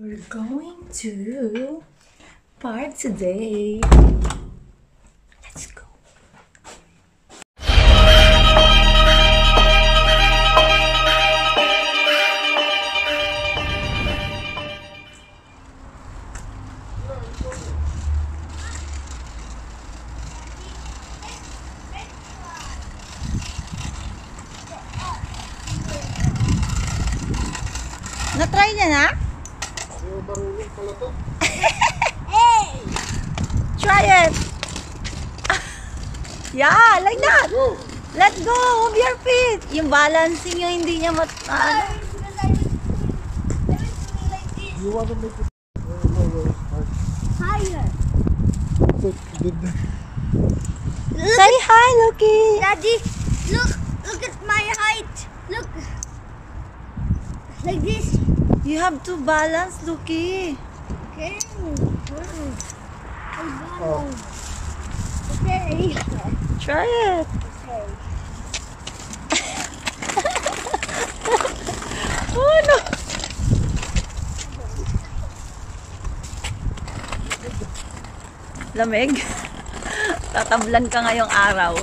We're going to park today. Let go of your feet! Yung balancing yung hindi niya mat... ano. You want to make it uh, lower hard. Higher. But did Say hi, Loki! Daddy, look, look at my height. Look. Like this. You have to balance, Loki. Okay. Oh. Okay. Try it. Oh, no! Lamig? Tatablan ka ngayong araw.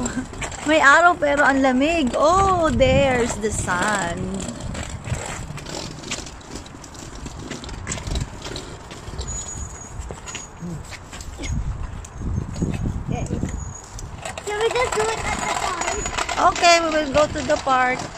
May araw pero ang lamig. Oh, there's the sun. We will go to the park.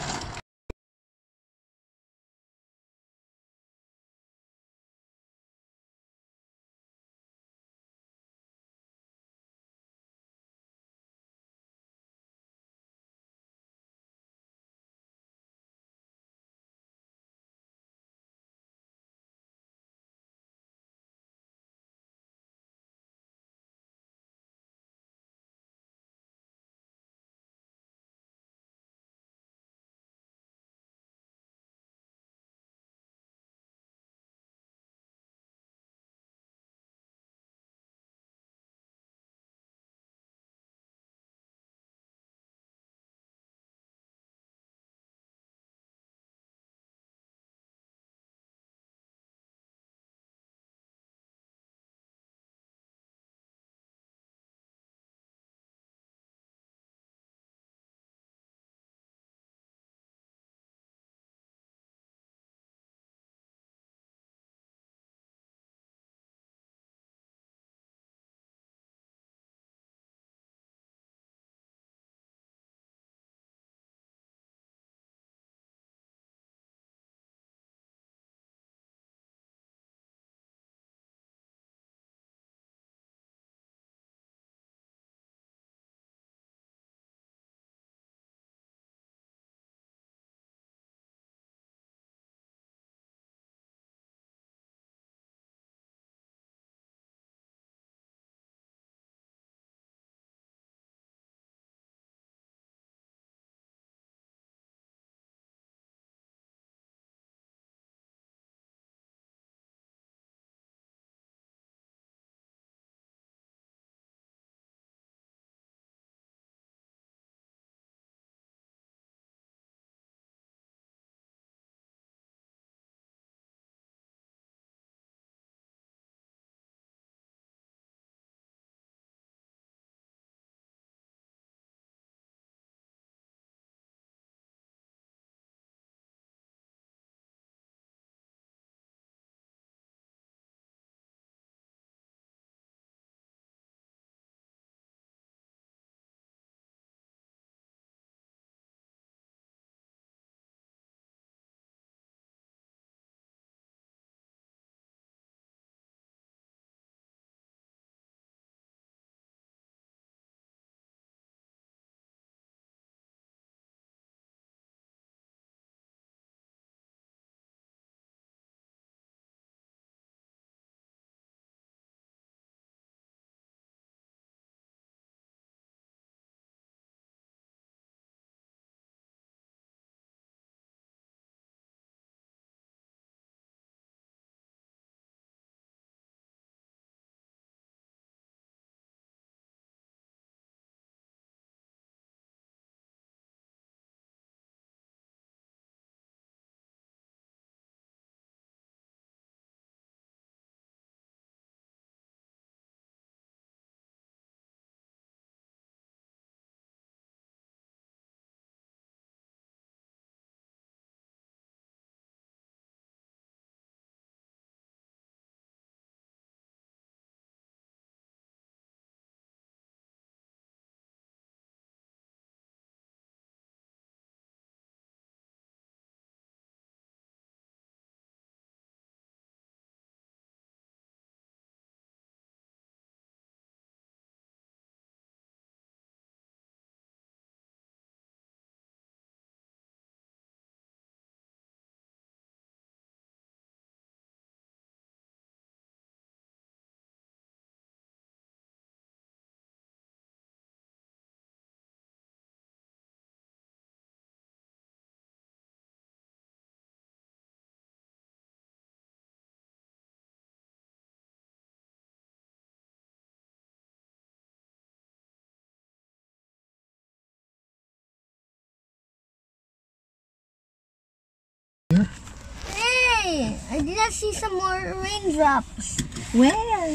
I did not see some more raindrops. Where?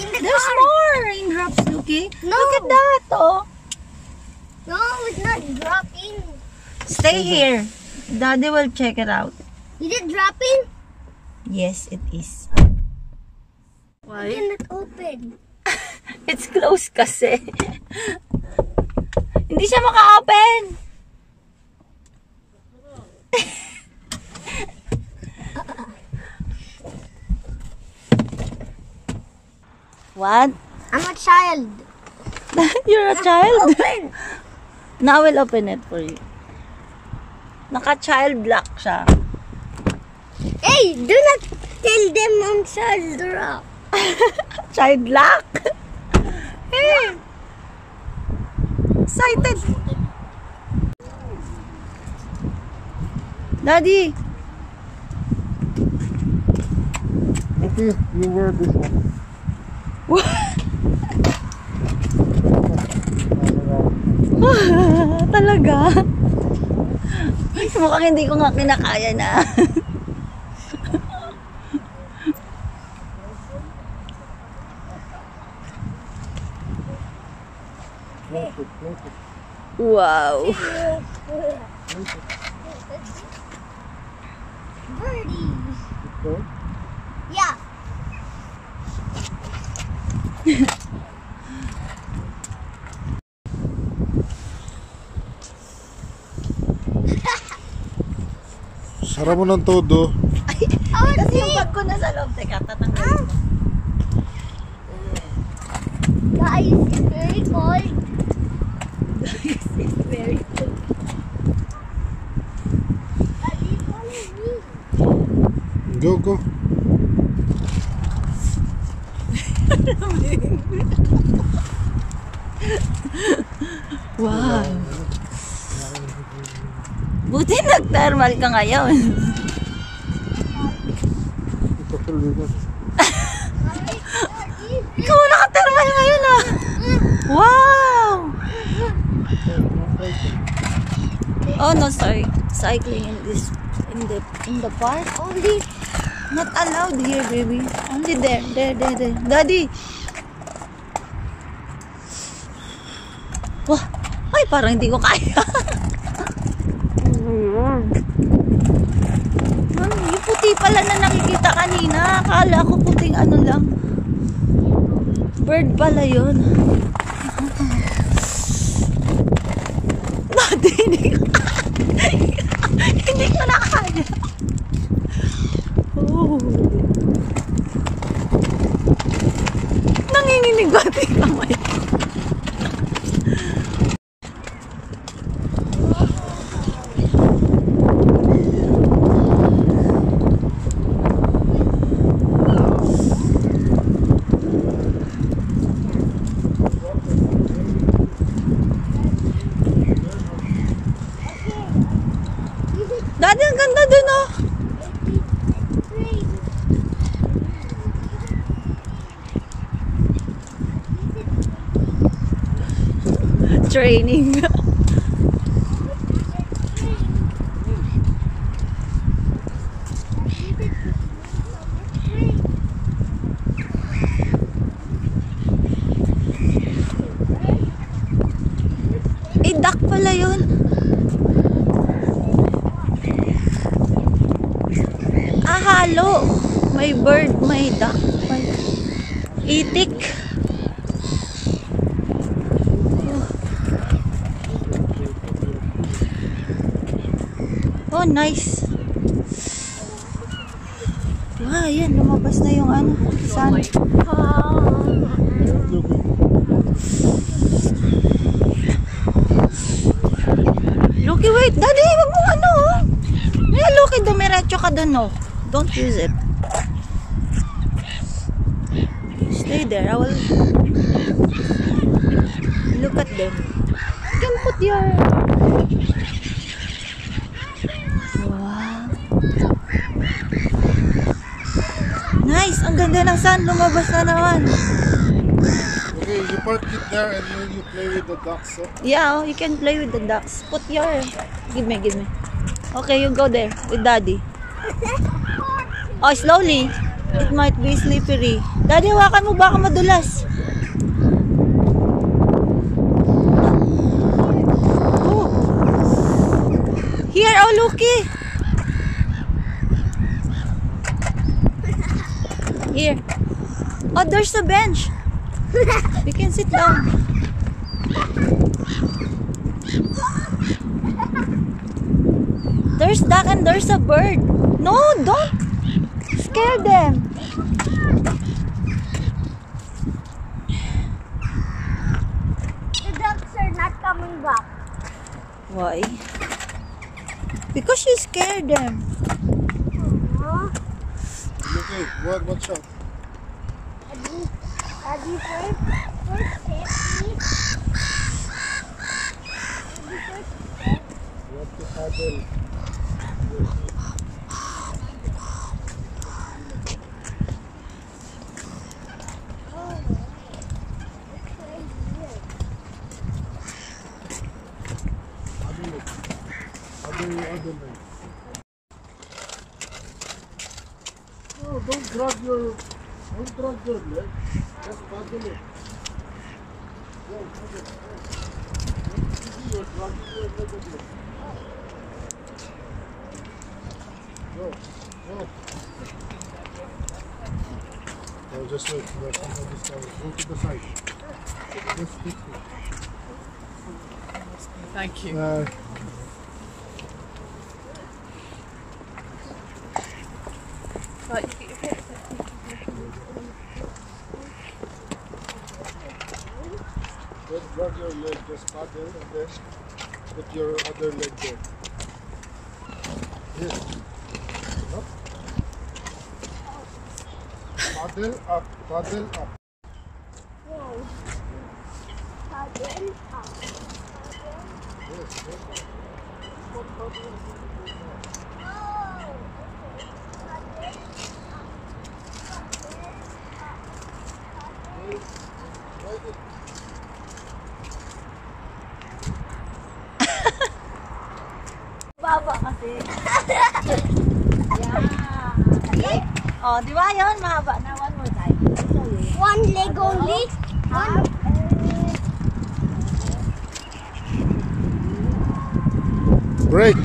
In the There's car. more raindrops, Luki. No. Look at that, oh. No, it's not dropping. Stay here. Daddy will check it out. Is it dropping? Yes, it is. Why can it open? It's closed kasi. Hindi siya maka-open. What? I'm a child. You're a child? Open. Now I will open it for you. Naka-child lock siya. Hey, do not tell them I'm child drop. Child lock? hey! Excited! Daddy! Okay, you wear this one. Talaga? Mukhang hindi ko nga kinakaya na. Wow. Birdie. Okay. Yeah. Sara mo ng todo. Kasi yung bag ko nasa loob. Teka, tatanggalin ko. Guys, it's very cold. It's very follow me. Go, Wow. Buti nag-thermal ka ngayon. Ikaw naka-thermal ngayon ah. Wow! Oh no, sorry. Cycling in this in the in the park only not allowed here, baby. Only there, there, there, there. Daddy. Wah, ay parang hindi ko kaya. Ma'am, yung puti pala na nakikita kanina. Akala ko puting ano lang. Bird pala yun. Dati, hindi ko Hindi ko na. Nanginginig ito yung kamay? Training. Oh, nice. Wow, yan. Lumabas na yung ano. Sun. Loki, wait. Daddy, wag mo ano. oh. Eh, Loki, dumiretso ka dun, no. Don't use it. Stay there. I will look at them. You can put your... Wow. Nice. Ang ganda ng sun. Lumabas na naman. Okay, you park it there and then you play with the ducks. Huh? Yeah, oh, you can play with the ducks. Put your... Give me, give me. Okay, you go there with daddy. Oh, slowly. It might be slippery. Daddy, hawakan mo baka madulas. Oh. Here, oh, looky. Here. Oh, there's a bench. We can sit down. There's duck and there's a bird. No, don't scare them. The ducks are not coming back. Why? Because you scared them. Uh-huh. Okay, what, watch out. Adi, Adi, first, first safety. Adi, first You have to paddle. Other, other leg. No, don't drag your, don't drag your leg. Just paddle it. Go, paddle. Go. You're dragging your leg again. Go, go. No, just wait. There's somebody coming. Go to the side. Just fix it. Thank you. Uh, Right. Your leg, just paddle and then put your other leg there. Yes. Up. Paddle up, paddle up. Yeah. Oh, di ba yun? Mahaba na. One more time. One leg only. One. Break.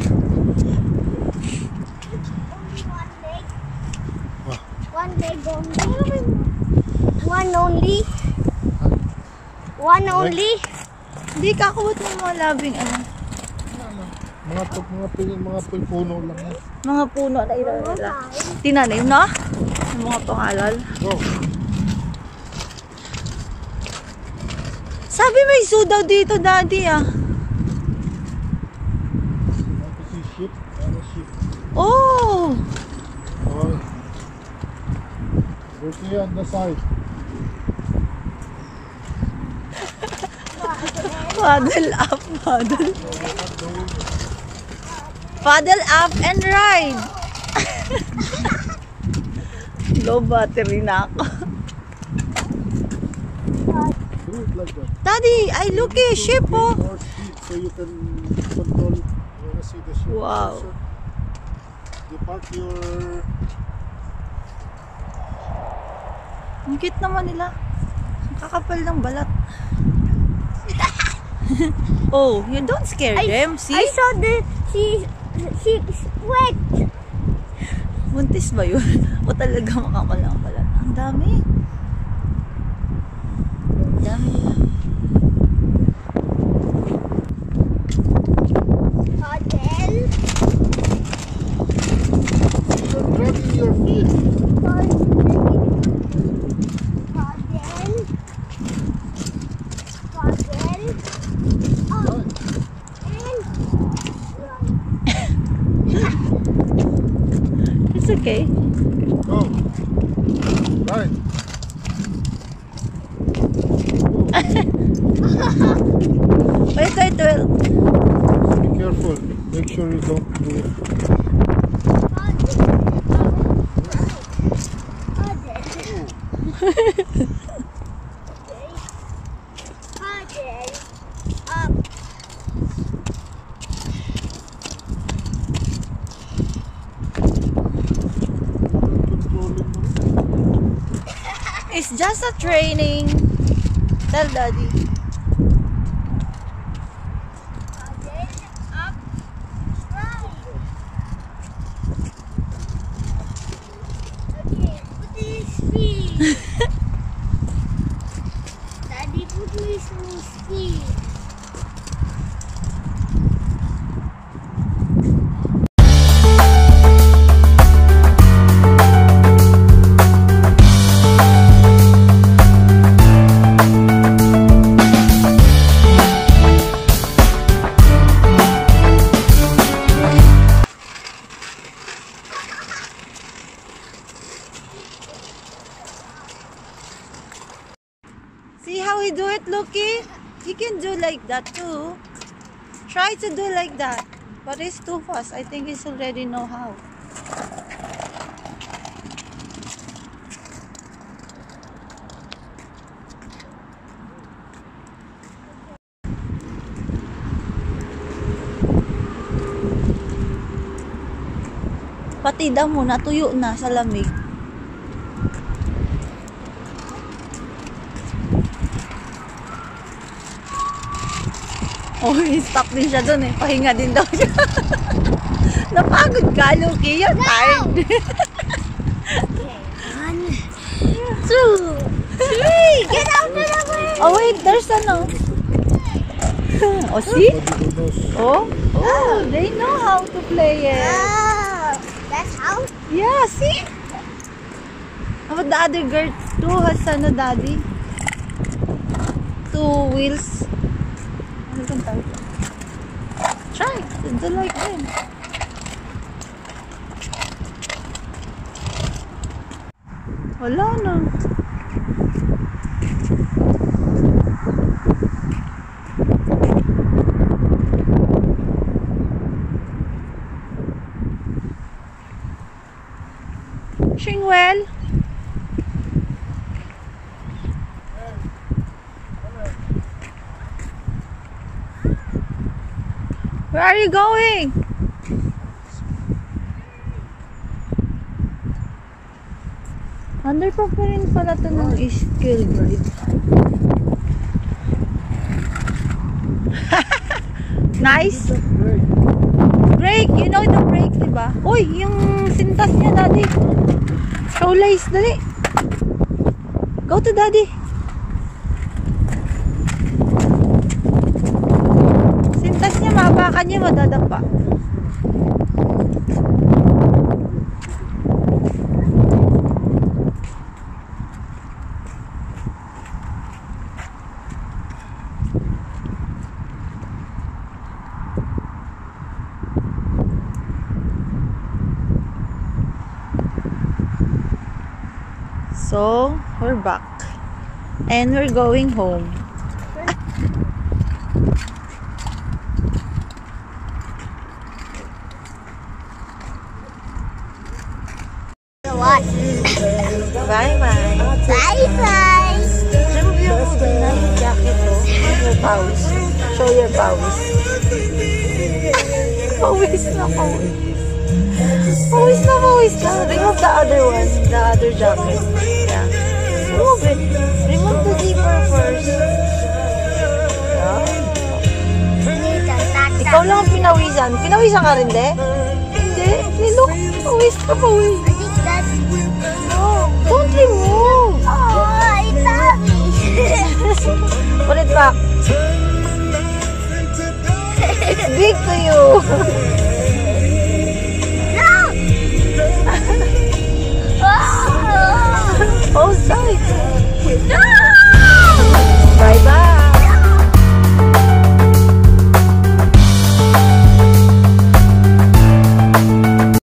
One leg. What? One leg only. One only. One only. Hindi ka kuwat ng mga labing ano. Mga to, mga pin, mga pin- puno lang yan. Mga puno na ilalala. Tinanim na? Yung mga pangalan. Go. Sabi may zoo daw dito, daddy ah. Sheep? Sheep? Oh! Okay. Go on the side. Paddle up, paddle. Paddle up and ride. Low battery na ako. Daddy, I look eh, ship oh. So you can control. You wanna see the? Wow. closer? You park your Ang cute naman nila. Ang kakapal ng balat. oh, you don't scare them, see? I saw the she she sweat. Buntis ba yun? o talaga makakapal ng balat? Ang dami. Ang dami okay. Just a training. Tell daddy. That too. Try to do like that. But it's too fast. I think he's already know how. Pati daw mo, natuyo na sa lamig. Oh, stop din siya doon eh. Pahinga din daw siya. Napagod ka, Loki. You're tired. One, two, three. Get out of the way. oh, wait. There's ano. oh, see? Oh, oh, they know how to play it. Oh, that's how. Yeah, see? About the other girl too has ano, daddy? Two wheels. Ano bang tawag? Try. Do like them. Wala na. Where are you going? Under pa pa rin pala to ng skill bride. nice. Brake, you know the brake, di ba? Uy, yung sintas niya, daddy. Show lace, dali. Go to daddy. So, we're back. And we're going home. Ikaw lang ang pinawisan. Pinawisan ka rin, de? Hindi. Nino, pawis ka, pawis. I think that... No. Don't remove. Oh, it's obvious. Put it back. It's big to you. oh, sorry. No! Bye-bye.